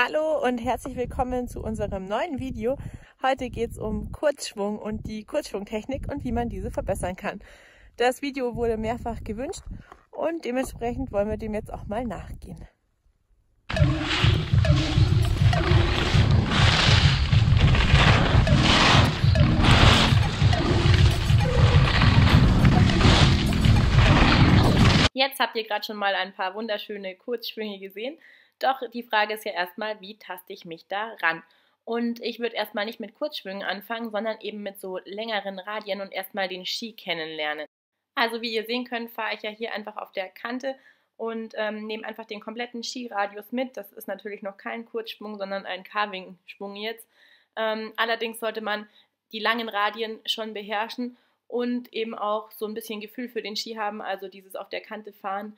Hallo und herzlich willkommen zu unserem neuen Video. Heute geht es um Kurzschwung und die Kurzschwungtechnik und wie man diese verbessern kann. Das Video wurde mehrfach gewünscht und dementsprechend wollen wir dem jetzt auch mal nachgehen. Jetzt habt ihr gerade schon mal ein paar wunderschöne Kurzschwünge gesehen. Doch die Frage ist ja erstmal, wie taste ich mich da ran? Und ich würde erstmal nicht mit Kurzschwüngen anfangen, sondern eben mit so längeren Radien und erstmal den Ski kennenlernen. Also wie ihr sehen könnt, fahre ich ja hier einfach auf der Kante und ähm, nehme einfach den kompletten Skiradius mit. Das ist natürlich noch kein Kurzschwung, sondern ein Carving-Schwung jetzt. Ähm, allerdings sollte man die langen Radien schon beherrschen und eben auch so ein bisschen Gefühl für den Ski haben, also dieses auf der Kante fahren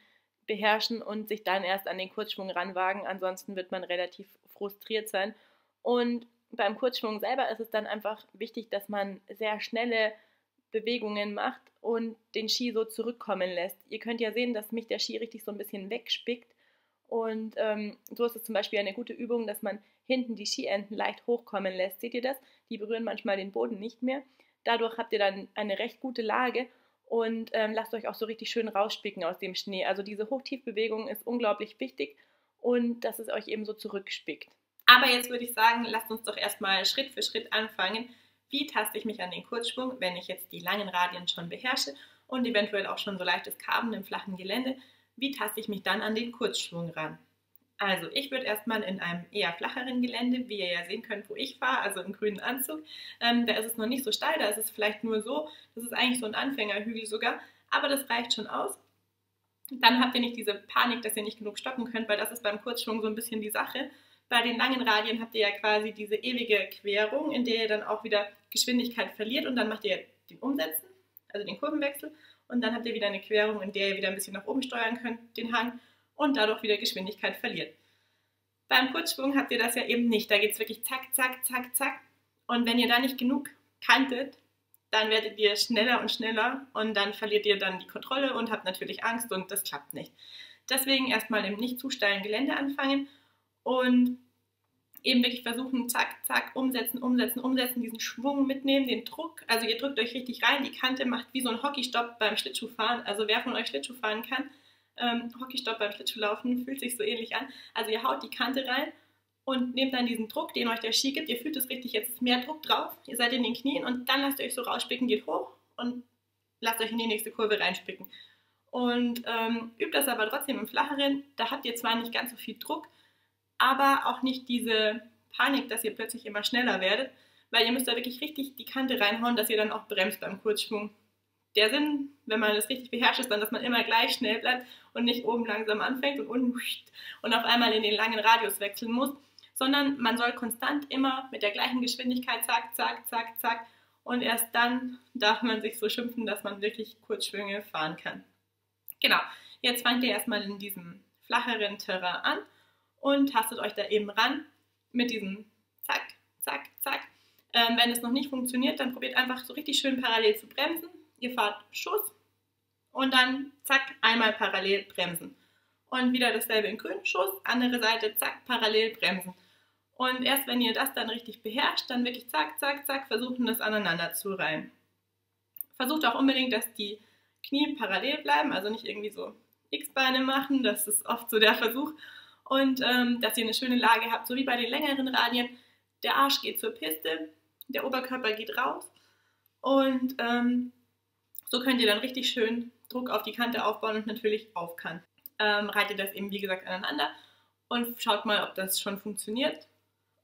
beherrschen und sich dann erst an den Kurzschwung ranwagen. Ansonsten wird man relativ frustriert sein. Und beim Kurzschwung selber ist es dann einfach wichtig, dass man sehr schnelle Bewegungen macht und den Ski so zurückkommen lässt. Ihr könnt ja sehen, dass mich der Ski richtig so ein bisschen wegspickt. Und ähm, so ist es zum Beispiel eine gute Übung, dass man hinten die Skienden leicht hochkommen lässt. Seht ihr das? Die berühren manchmal den Boden nicht mehr. Dadurch habt ihr dann eine recht gute Lage und ähm, lasst euch auch so richtig schön rausspicken aus dem Schnee. Also diese Hochtiefbewegung ist unglaublich wichtig und dass es euch eben so zurückspickt. Aber jetzt würde ich sagen, lasst uns doch erstmal Schritt für Schritt anfangen. Wie taste ich mich an den Kurzschwung, wenn ich jetzt die langen Radien schon beherrsche und eventuell auch schon so leichtes Karben im flachen Gelände? Wie taste ich mich dann an den Kurzschwung ran? Also ich würde erstmal in einem eher flacheren Gelände, wie ihr ja sehen könnt, wo ich fahre, also im grünen Anzug, ähm, da ist es noch nicht so steil, da ist es vielleicht nur so, das ist eigentlich so ein Anfängerhügel sogar, aber das reicht schon aus. Dann habt ihr nicht diese Panik, dass ihr nicht genug stoppen könnt, weil das ist beim Kurzschwung so ein bisschen die Sache. Bei den langen Radien habt ihr ja quasi diese ewige Querung, in der ihr dann auch wieder Geschwindigkeit verliert und dann macht ihr den Umsetzen, also den Kurvenwechsel und dann habt ihr wieder eine Querung, in der ihr wieder ein bisschen nach oben steuern könnt, den Hang und dadurch wieder Geschwindigkeit verliert. Beim Kurzschwung habt ihr das ja eben nicht. Da geht es wirklich zack, zack, zack, zack. Und wenn ihr da nicht genug kantet, dann werdet ihr schneller und schneller und dann verliert ihr dann die Kontrolle und habt natürlich Angst und das klappt nicht. Deswegen erstmal im nicht zu steilen Gelände anfangen und eben wirklich versuchen, zack, zack, umsetzen, umsetzen, umsetzen, diesen Schwung mitnehmen, den Druck. Also ihr drückt euch richtig rein, die Kante macht wie so ein Hockeystopp beim Schlittschuhfahren. Also wer von euch Schlittschuh fahren kann, ähm, Hockeystopp beim Schlittschuhlaufen fühlt sich so ähnlich an. Also ihr haut die Kante rein und nehmt dann diesen Druck, den euch der Ski gibt. Ihr fühlt es richtig, jetzt ist mehr Druck drauf. Ihr seid in den Knien und dann lasst ihr euch so rausspicken, geht hoch und lasst euch in die nächste Kurve reinspicken. Und ähm, übt das aber trotzdem im Flacheren. Da habt ihr zwar nicht ganz so viel Druck, aber auch nicht diese Panik, dass ihr plötzlich immer schneller werdet, weil ihr müsst da wirklich richtig die Kante reinhauen, dass ihr dann auch bremst beim Kurzschwung der Sinn, wenn man das richtig beherrscht, ist dann, dass man immer gleich schnell bleibt und nicht oben langsam anfängt und unten und auf einmal in den langen Radius wechseln muss, sondern man soll konstant immer mit der gleichen Geschwindigkeit zack, zack, zack, zack und erst dann darf man sich so schimpfen, dass man wirklich Kurzschwünge fahren kann. Genau, jetzt fangt ihr erstmal in diesem flacheren Terrain an und tastet euch da eben ran mit diesem zack, zack, zack. Ähm, wenn es noch nicht funktioniert, dann probiert einfach so richtig schön parallel zu bremsen ihr fahrt Schuss und dann zack, einmal parallel bremsen. Und wieder dasselbe in grün, Schuss, andere Seite, zack, parallel bremsen. Und erst wenn ihr das dann richtig beherrscht, dann wirklich zack, zack, zack, versuchen das aneinander zu reihen. Versucht auch unbedingt, dass die Knie parallel bleiben, also nicht irgendwie so X-Beine machen, das ist oft so der Versuch. Und ähm, dass ihr eine schöne Lage habt, so wie bei den längeren Radien. Der Arsch geht zur Piste, der Oberkörper geht raus und ähm, so könnt ihr dann richtig schön Druck auf die Kante aufbauen und natürlich auf Kant. Ähm, reitet das eben wie gesagt aneinander und schaut mal, ob das schon funktioniert.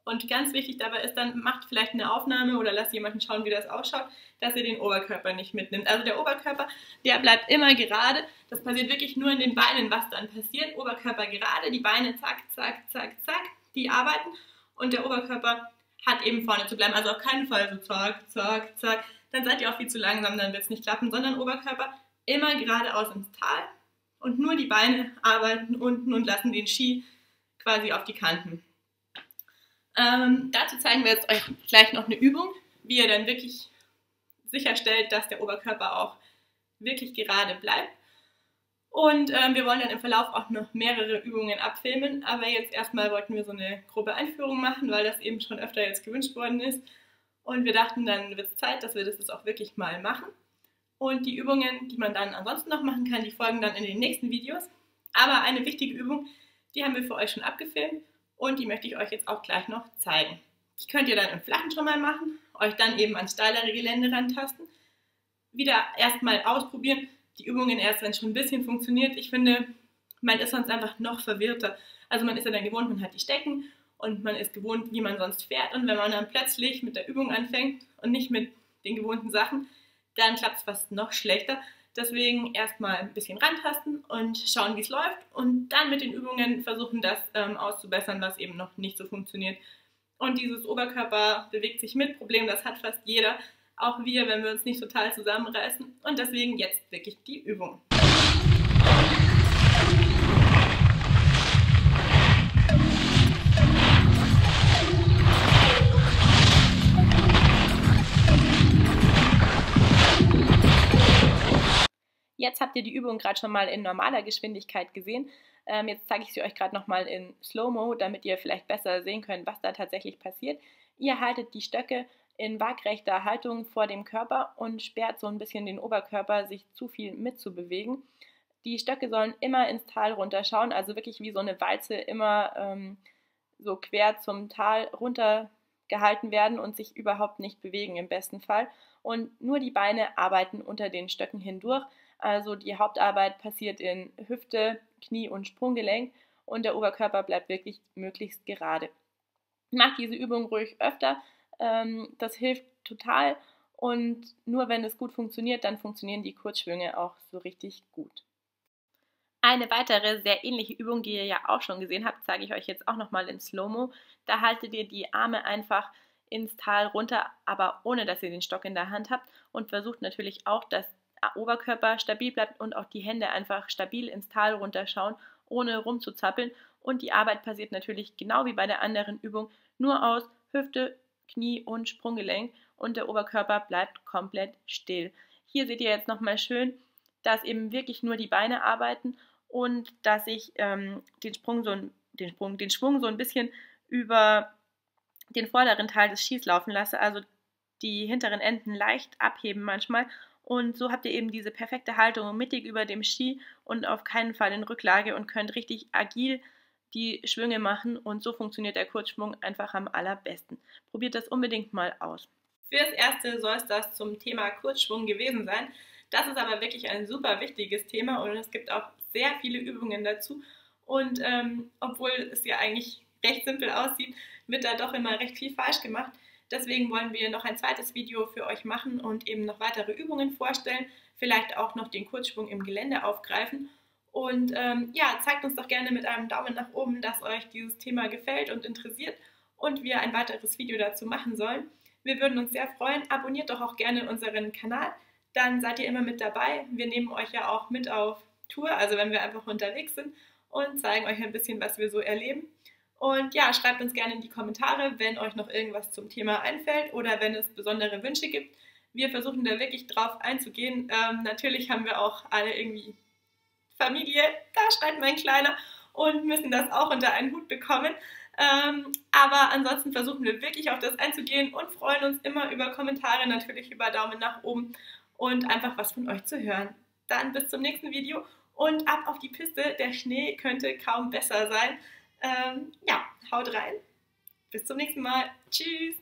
Und ganz wichtig dabei ist dann, macht vielleicht eine Aufnahme oder lasst jemanden schauen, wie das ausschaut, dass ihr den Oberkörper nicht mitnimmt. Also der Oberkörper, der bleibt immer gerade. Das passiert wirklich nur in den Beinen, was dann passiert. Oberkörper gerade, die Beine zack, zack, zack, zack, die arbeiten. Und der Oberkörper hat eben vorne zu bleiben. Also auf keinen Fall so zack, zack, zack dann seid ihr auch viel zu langsam, dann wird es nicht klappen, sondern Oberkörper immer geradeaus ins Tal und nur die Beine arbeiten unten und lassen den Ski quasi auf die Kanten. Ähm, dazu zeigen wir jetzt euch gleich noch eine Übung, wie ihr dann wirklich sicherstellt, dass der Oberkörper auch wirklich gerade bleibt. Und ähm, wir wollen dann im Verlauf auch noch mehrere Übungen abfilmen. Aber jetzt erstmal wollten wir so eine grobe Einführung machen, weil das eben schon öfter jetzt gewünscht worden ist. Und wir dachten, dann wird es Zeit, dass wir das jetzt auch wirklich mal machen. Und die Übungen, die man dann ansonsten noch machen kann, die folgen dann in den nächsten Videos. Aber eine wichtige Übung, die haben wir für euch schon abgefilmt und die möchte ich euch jetzt auch gleich noch zeigen. Die könnt ihr dann im Flachen schon mal machen, euch dann eben an steilere Gelände rantasten, wieder erstmal ausprobieren, die Übungen erst, wenn es schon ein bisschen funktioniert. Ich finde, man ist sonst einfach noch verwirrter. Also man ist ja dann gewohnt, man hat die Stecken und man ist gewohnt, wie man sonst fährt. Und wenn man dann plötzlich mit der Übung anfängt und nicht mit den gewohnten Sachen, dann klappt es fast noch schlechter. Deswegen erstmal ein bisschen rantasten und schauen, wie es läuft und dann mit den Übungen versuchen, das ähm, auszubessern, was eben noch nicht so funktioniert. Und dieses Oberkörper bewegt sich mit, Problem, das hat fast jeder, auch wir, wenn wir uns nicht total zusammenreißen. Und deswegen jetzt wirklich die Übung. Habt ihr die Übung gerade schon mal in normaler Geschwindigkeit gesehen. Ähm, jetzt zeige ich sie euch gerade nochmal in Slow-Mo, damit ihr vielleicht besser sehen könnt, was da tatsächlich passiert. Ihr haltet die Stöcke in waagrechter Haltung vor dem Körper und sperrt so ein bisschen den Oberkörper, sich zu viel mitzubewegen. Die Stöcke sollen immer ins Tal runterschauen, also wirklich wie so eine Walze immer ähm, so quer zum Tal runter gehalten werden und sich überhaupt nicht bewegen im besten Fall. Und nur die Beine arbeiten unter den Stöcken hindurch. Also die Hauptarbeit passiert in Hüfte, Knie und Sprunggelenk und der Oberkörper bleibt wirklich möglichst gerade. Macht diese Übung ruhig öfter, ähm, das hilft total und nur wenn es gut funktioniert, dann funktionieren die Kurzschwünge auch so richtig gut. Eine weitere sehr ähnliche Übung, die ihr ja auch schon gesehen habt, zeige ich euch jetzt auch nochmal in Slow-Mo. Da haltet ihr die Arme einfach ins Tal runter, aber ohne dass ihr den Stock in der Hand habt und versucht natürlich auch, dass Oberkörper stabil bleibt und auch die Hände einfach stabil ins Tal runterschauen, ohne rumzuzappeln. Und die Arbeit passiert natürlich genau wie bei der anderen Übung nur aus Hüfte, Knie und Sprunggelenk und der Oberkörper bleibt komplett still. Hier seht ihr jetzt nochmal schön, dass eben wirklich nur die Beine arbeiten und dass ich ähm, den, Sprung so den, Sprung, den Schwung so ein bisschen über den vorderen Teil des Skis laufen lasse, also die hinteren Enden leicht abheben manchmal und so habt ihr eben diese perfekte Haltung mittig über dem Ski und auf keinen Fall in Rücklage und könnt richtig agil die Schwünge machen und so funktioniert der Kurzschwung einfach am allerbesten. Probiert das unbedingt mal aus. Fürs Erste soll es das zum Thema Kurzschwung gewesen sein. Das ist aber wirklich ein super wichtiges Thema und es gibt auch sehr viele Übungen dazu. Und ähm, obwohl es ja eigentlich recht simpel aussieht, wird da doch immer recht viel falsch gemacht. Deswegen wollen wir noch ein zweites Video für euch machen und eben noch weitere Übungen vorstellen, vielleicht auch noch den Kurzschwung im Gelände aufgreifen. Und ähm, ja, zeigt uns doch gerne mit einem Daumen nach oben, dass euch dieses Thema gefällt und interessiert und wir ein weiteres Video dazu machen sollen. Wir würden uns sehr freuen. Abonniert doch auch gerne unseren Kanal, dann seid ihr immer mit dabei. Wir nehmen euch ja auch mit auf Tour, also wenn wir einfach unterwegs sind und zeigen euch ein bisschen, was wir so erleben. Und ja, schreibt uns gerne in die Kommentare, wenn euch noch irgendwas zum Thema einfällt oder wenn es besondere Wünsche gibt. Wir versuchen da wirklich drauf einzugehen. Ähm, natürlich haben wir auch alle irgendwie Familie, da schreit mein Kleiner, und müssen das auch unter einen Hut bekommen. Ähm, aber ansonsten versuchen wir wirklich auf das einzugehen und freuen uns immer über Kommentare, natürlich über Daumen nach oben und einfach was von euch zu hören. Dann bis zum nächsten Video und ab auf die Piste. Der Schnee könnte kaum besser sein. Ähm, ja, haut rein. Bis zum nächsten Mal. Tschüss.